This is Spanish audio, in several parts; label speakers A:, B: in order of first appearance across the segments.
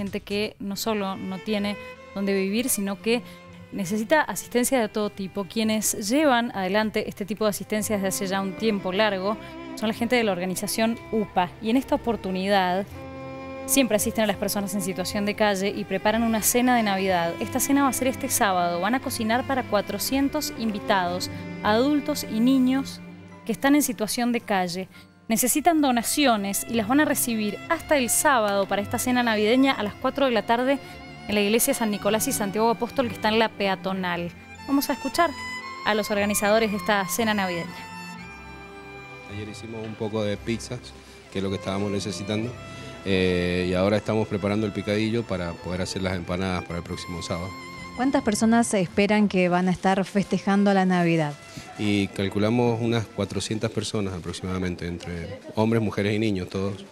A: gente que no solo no tiene donde vivir, sino que necesita asistencia de todo tipo. Quienes llevan adelante este tipo de asistencia desde hace ya un tiempo largo son la gente de la organización UPA. Y en esta oportunidad siempre asisten a las personas en situación de calle y preparan una cena de Navidad. Esta cena va a ser este sábado. Van a cocinar para 400 invitados, adultos y niños que están en situación de calle. Necesitan donaciones y las van a recibir hasta el sábado para esta cena navideña a las 4 de la tarde en la iglesia San Nicolás y Santiago Apóstol que está en la peatonal. Vamos a escuchar a los organizadores de esta cena navideña.
B: Ayer hicimos un poco de pizzas, que es lo que estábamos necesitando, eh, y ahora estamos preparando el picadillo para poder hacer las empanadas para el próximo sábado.
C: ¿Cuántas personas esperan que van a estar festejando la Navidad?
B: Y calculamos unas 400 personas aproximadamente, entre hombres, mujeres y niños, todos,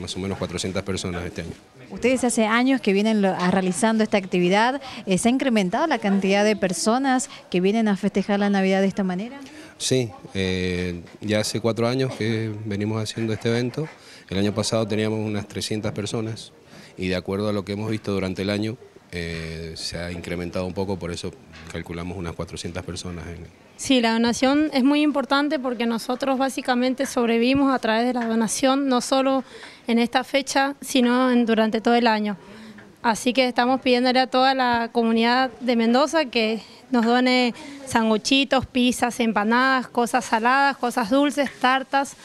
B: más o menos 400 personas este año.
C: Ustedes hace años que vienen realizando esta actividad, eh, ¿se ha incrementado la cantidad de personas que vienen a festejar la Navidad de esta manera?
B: Sí, eh, ya hace cuatro años que venimos haciendo este evento, el año pasado teníamos unas 300 personas y de acuerdo a lo que hemos visto durante el año, eh, se ha incrementado un poco, por eso calculamos unas 400 personas.
D: Sí, la donación es muy importante porque nosotros básicamente sobrevivimos a través de la donación, no solo en esta fecha, sino durante todo el año. Así que estamos pidiéndole a toda la comunidad de Mendoza que nos done sanguchitos, pizzas, empanadas, cosas saladas, cosas dulces, tartas,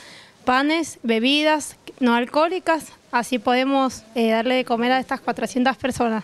D: panes, bebidas no alcohólicas, así podemos eh, darle de comer a estas 400 personas.